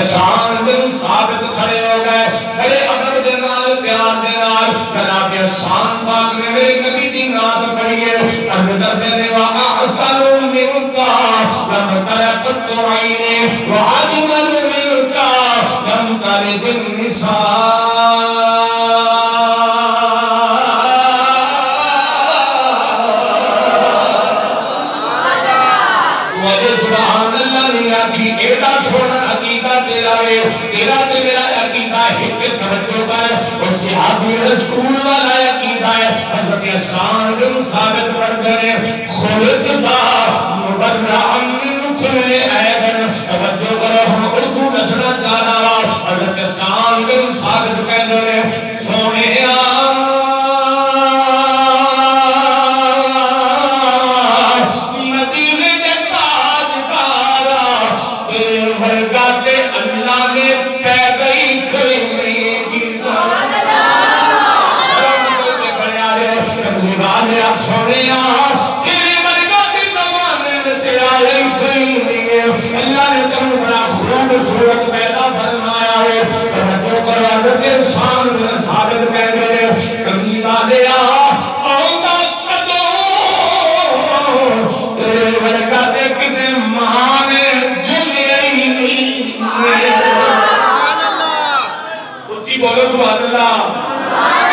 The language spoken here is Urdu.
احسان بن ثابت کھڑے ہو گئے۔ بڑے ادب دے نال پیار دے نال جناب احسان پاک نے میرے نبی دی نات پڑھی ہے۔ اندر دے وا احسن منکا لم ترقت عینے واجمل منکا لم ترد النساء سبحان اللہ۔ نے آکھی ایڈا سونا عقیدہ تیرا رے تیرا تے میرا عقیدہ ہک توجہ کر اور صحابی رسول والا عقیدہ ہے۔ حضرت احسان بن ثابت پڑھ کرے خلق با مبرع من کل عیبن توجہ کرو ہم اردو نسنا جانا رہا حضرت احسان بن ثابت کہہ دے سونے مدینے اللہ نے تم بڑا خوب پیدا فرمایا ہے۔ توجہ کرو حضرت سان ثابت کہتے ہیں کمی والے آ۔ آؤں سبحان اللہ۔ سبحان اللہ۔